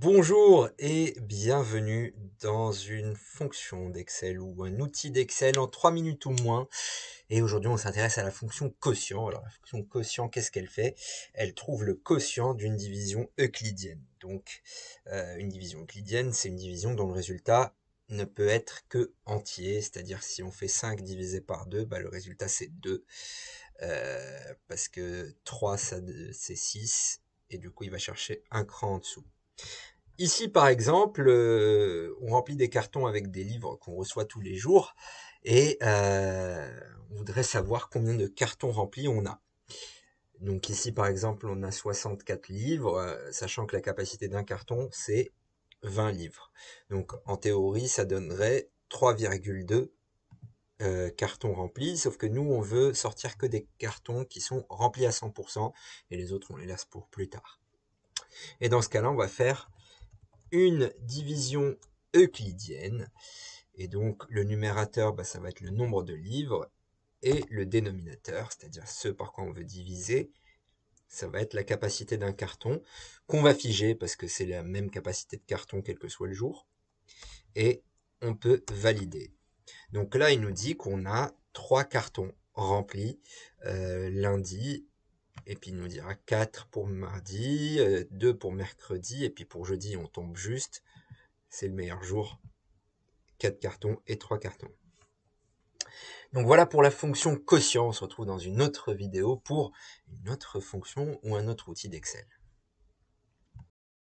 Bonjour et bienvenue dans une fonction d'Excel ou un outil d'Excel en 3 minutes ou moins. Et aujourd'hui, on s'intéresse à la fonction quotient. Alors, la fonction quotient, qu'est-ce qu'elle fait? Elle trouve le quotient d'une division euclidienne. Donc, euh, une division euclidienne, c'est une division dont le résultat ne peut être que entier, c'est-à-dire si on fait 5 divisé par 2, bah, le résultat c'est 2, euh, parce que 3 c'est 6, et du coup il va chercher un cran en dessous. Ici, par exemple, euh, on remplit des cartons avec des livres qu'on reçoit tous les jours et euh, on voudrait savoir combien de cartons remplis on a. Donc ici, par exemple, on a 64 livres, euh, sachant que la capacité d'un carton, c'est 20 livres. Donc en théorie, ça donnerait 3,2 cartons remplis, sauf que nous, on veut sortir que des cartons qui sont remplis à 100%, et les autres, on les laisse pour plus tard. Et dans ce cas-là, on va faire une division euclidienne. Et donc, le numérateur, bah, ça va être le nombre de livres. Et le dénominateur, c'est-à-dire ce par quoi on veut diviser, ça va être la capacité d'un carton qu'on va figer parce que c'est la même capacité de carton quel que soit le jour. Et on peut valider. Donc là, il nous dit qu'on a trois cartons remplis euh, lundi et puis il nous dira 4 pour mardi, 2 euh, pour mercredi, et puis pour jeudi, on tombe juste. C'est le meilleur jour. 4 cartons et 3 cartons. Donc voilà pour la fonction quotient. On se retrouve dans une autre vidéo pour une autre fonction ou un autre outil d'Excel.